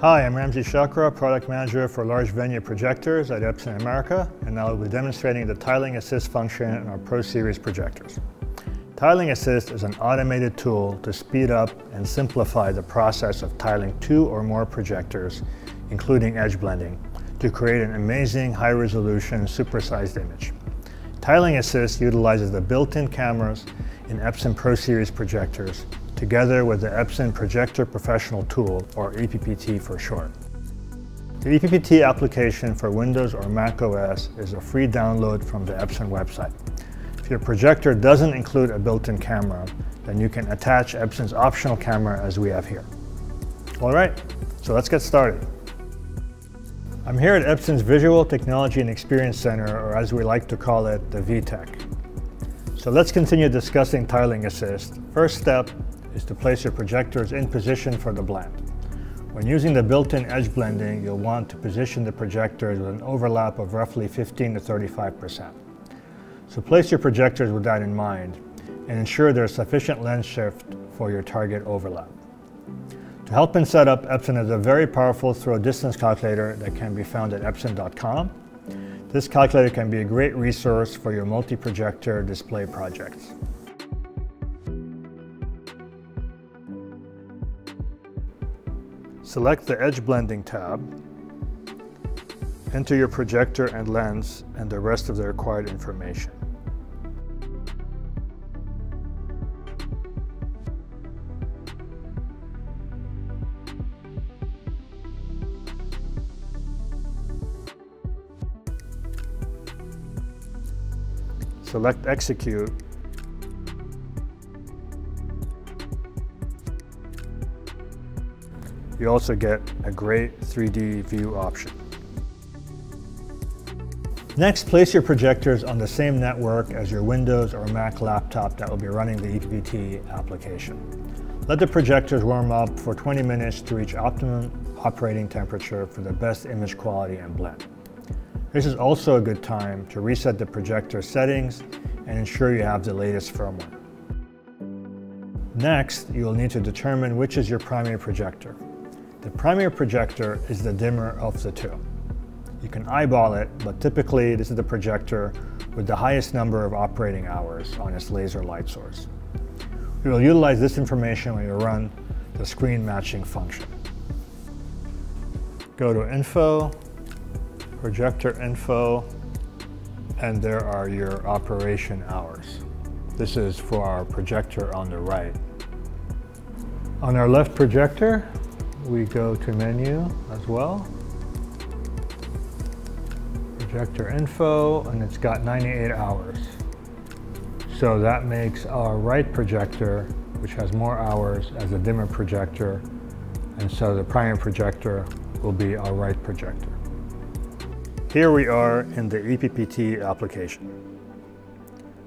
Hi, I'm Ramsey Chakra, Product Manager for Large Venue Projectors at Epson America, and I will be demonstrating the Tiling Assist function in our Pro Series projectors. Tiling Assist is an automated tool to speed up and simplify the process of tiling two or more projectors, including edge blending, to create an amazing high-resolution supersized image. Tiling Assist utilizes the built-in cameras in Epson Pro Series projectors together with the Epson Projector Professional Tool, or EPPT for short. The EPPT application for Windows or Mac OS is a free download from the Epson website. If your projector doesn't include a built-in camera, then you can attach Epson's optional camera as we have here. All right, so let's get started. I'm here at Epson's Visual Technology and Experience Center, or as we like to call it, the VTech. So let's continue discussing Tiling Assist. First step is to place your projectors in position for the blend. When using the built-in edge blending, you'll want to position the projectors with an overlap of roughly 15 to 35%. So place your projectors with that in mind and ensure there's sufficient lens shift for your target overlap. To help in setup, Epson has a very powerful throw distance calculator that can be found at epson.com. This calculator can be a great resource for your multi-projector display projects. Select the Edge Blending tab, enter your projector and lens and the rest of the required information. Select Execute You also get a great 3D view option. Next, place your projectors on the same network as your Windows or Mac laptop that will be running the EPPT application. Let the projectors warm up for 20 minutes to reach optimum operating temperature for the best image quality and blend. This is also a good time to reset the projector settings and ensure you have the latest firmware. Next, you will need to determine which is your primary projector. The primary projector is the dimmer of the two. You can eyeball it, but typically this is the projector with the highest number of operating hours on its laser light source. We will utilize this information when we run the screen matching function. Go to Info, Projector Info, and there are your operation hours. This is for our projector on the right. On our left projector, we go to menu as well. Projector info, and it's got 98 hours. So that makes our right projector, which has more hours, as a dimmer projector. And so the primary projector will be our right projector. Here we are in the EPPT application.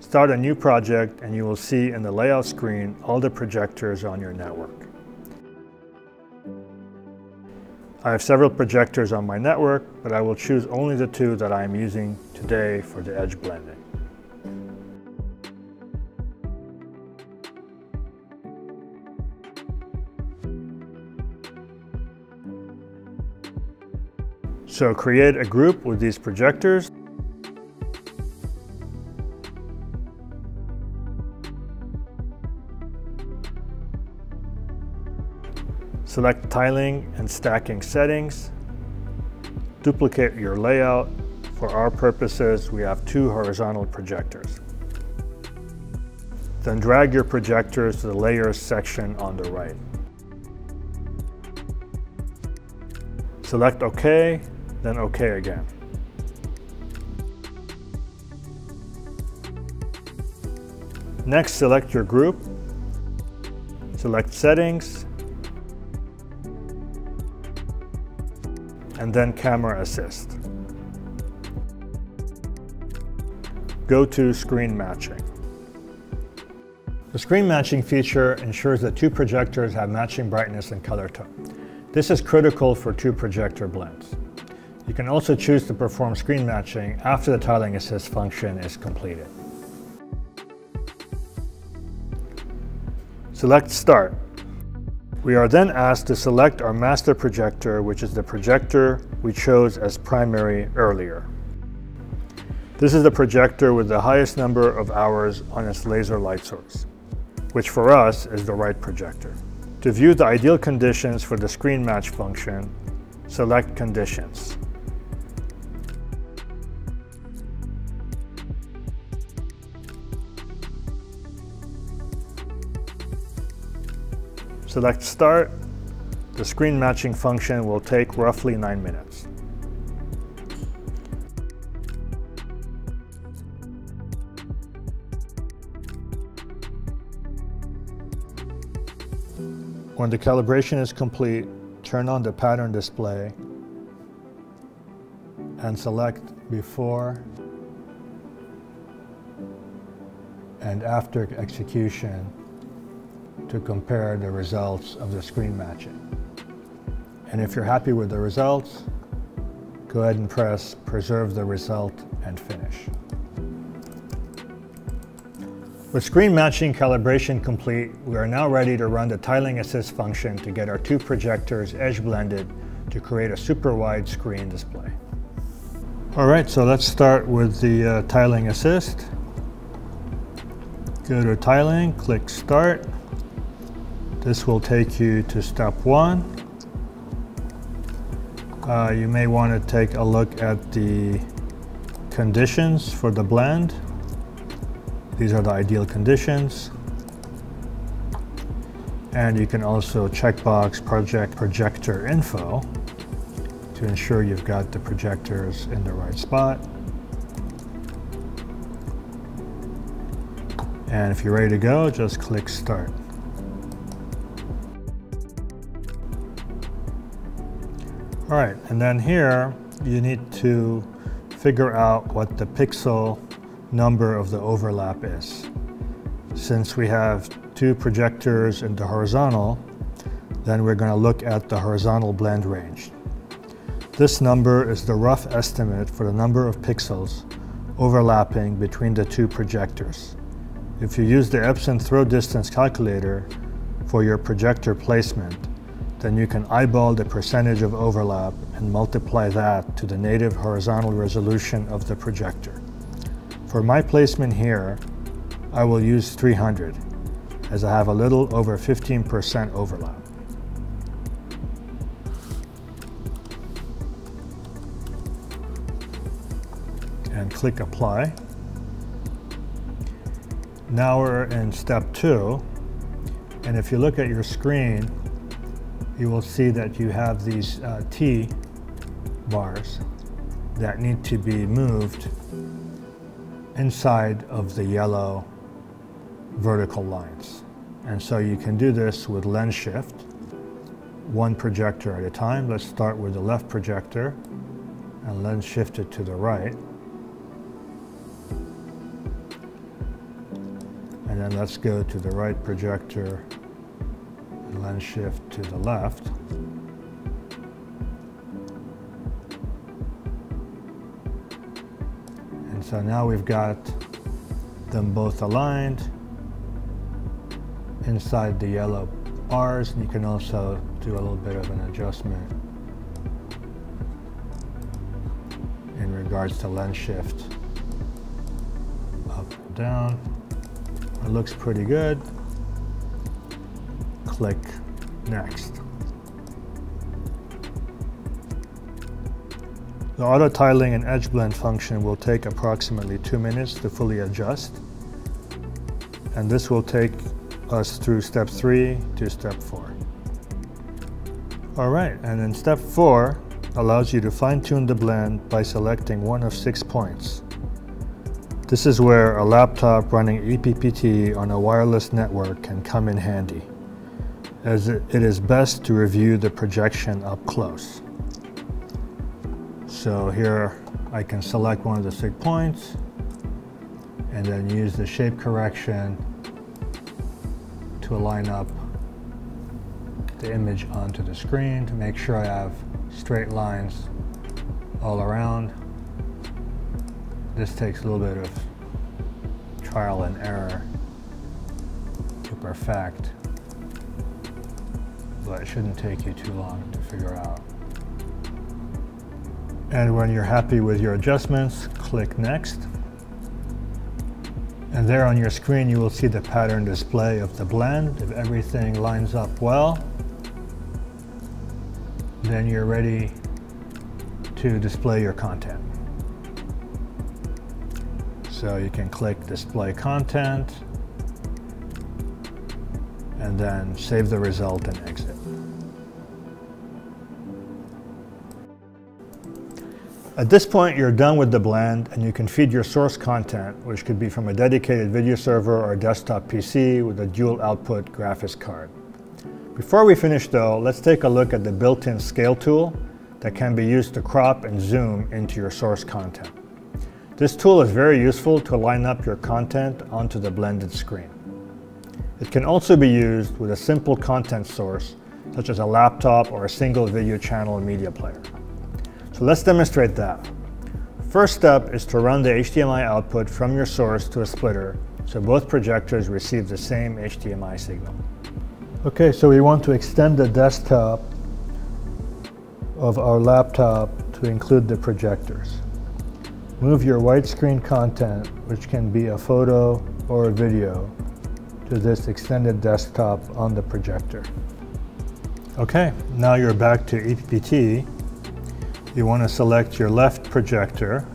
Start a new project and you will see in the layout screen all the projectors on your network. I have several projectors on my network, but I will choose only the two that I am using today for the edge blending. So create a group with these projectors Select tiling and stacking settings. Duplicate your layout. For our purposes, we have two horizontal projectors. Then drag your projectors to the layers section on the right. Select OK, then OK again. Next, select your group, select Settings, and then Camera Assist. Go to Screen Matching. The screen matching feature ensures that two projectors have matching brightness and color tone. This is critical for two projector blends. You can also choose to perform screen matching after the tiling assist function is completed. Select Start. We are then asked to select our master projector, which is the projector we chose as primary earlier. This is the projector with the highest number of hours on its laser light source, which for us is the right projector. To view the ideal conditions for the screen match function, select Conditions. Select Start. The screen matching function will take roughly 9 minutes. When the calibration is complete, turn on the pattern display and select before and after execution to compare the results of the screen matching. And if you're happy with the results, go ahead and press preserve the result and finish. With screen matching calibration complete, we are now ready to run the tiling assist function to get our two projectors edge blended to create a super wide screen display. All right, so let's start with the uh, tiling assist. Go to tiling, click start. This will take you to step one. Uh, you may want to take a look at the conditions for the blend. These are the ideal conditions. And you can also checkbox project projector info to ensure you've got the projectors in the right spot. And if you're ready to go, just click start. All right, and then here you need to figure out what the pixel number of the overlap is. Since we have two projectors in the horizontal, then we're going to look at the horizontal blend range. This number is the rough estimate for the number of pixels overlapping between the two projectors. If you use the Epson throw distance calculator for your projector placement, then you can eyeball the percentage of overlap and multiply that to the native horizontal resolution of the projector. For my placement here, I will use 300 as I have a little over 15% overlap. And click apply. Now we're in step two. And if you look at your screen, you will see that you have these uh, T bars that need to be moved inside of the yellow vertical lines. And so you can do this with lens shift, one projector at a time. Let's start with the left projector and lens shift it to the right. And then let's go to the right projector and lens shift to the left. And so now we've got them both aligned inside the yellow bars. And you can also do a little bit of an adjustment in regards to lens shift up and down. It looks pretty good. Click next. The auto tiling and edge blend function will take approximately two minutes to fully adjust. And this will take us through step three to step four. All right, and then step four allows you to fine tune the blend by selecting one of six points. This is where a laptop running ePPT on a wireless network can come in handy, as it is best to review the projection up close. So here I can select one of the six points and then use the shape correction to align up the image onto the screen to make sure I have straight lines all around. This takes a little bit of trial and error to perfect. But it shouldn't take you too long to figure out. And when you're happy with your adjustments, click Next. And there on your screen, you will see the pattern display of the blend. If everything lines up well, then you're ready to display your content. So you can click Display Content, and then save the result and exit. At this point, you're done with the blend and you can feed your source content, which could be from a dedicated video server or desktop PC with a dual output graphics card. Before we finish though, let's take a look at the built-in scale tool that can be used to crop and zoom into your source content. This tool is very useful to line up your content onto the blended screen. It can also be used with a simple content source, such as a laptop or a single video channel media player. So let's demonstrate that. First step is to run the HDMI output from your source to a splitter so both projectors receive the same HDMI signal. Okay, so we want to extend the desktop of our laptop to include the projectors. Move your widescreen content, which can be a photo or a video, to this extended desktop on the projector. Okay, now you're back to EPPT you want to select your left projector,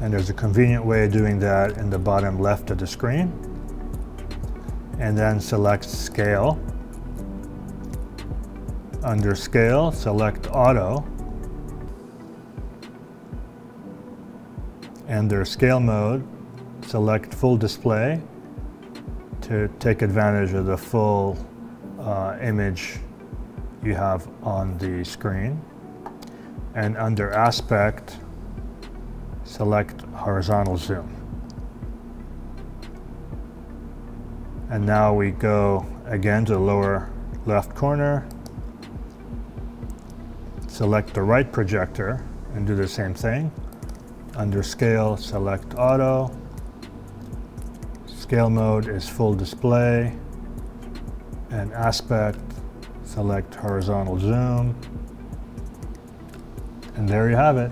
and there's a convenient way of doing that in the bottom left of the screen. And then select Scale. Under Scale, select Auto. Under Scale Mode, select Full Display to take advantage of the full uh, image you have on the screen and under aspect, select horizontal zoom. And now we go again to the lower left corner, select the right projector and do the same thing. Under scale, select auto. Scale mode is full display. And aspect, select horizontal zoom. And there you have it.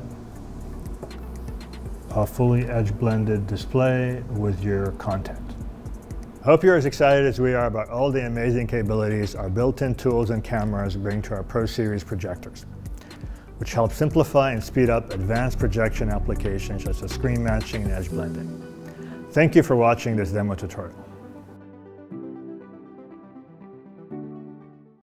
A fully edge blended display with your content. I hope you're as excited as we are about all the amazing capabilities our built-in tools and cameras bring to our Pro Series projectors, which help simplify and speed up advanced projection applications such as screen matching and edge blending. Thank you for watching this demo tutorial.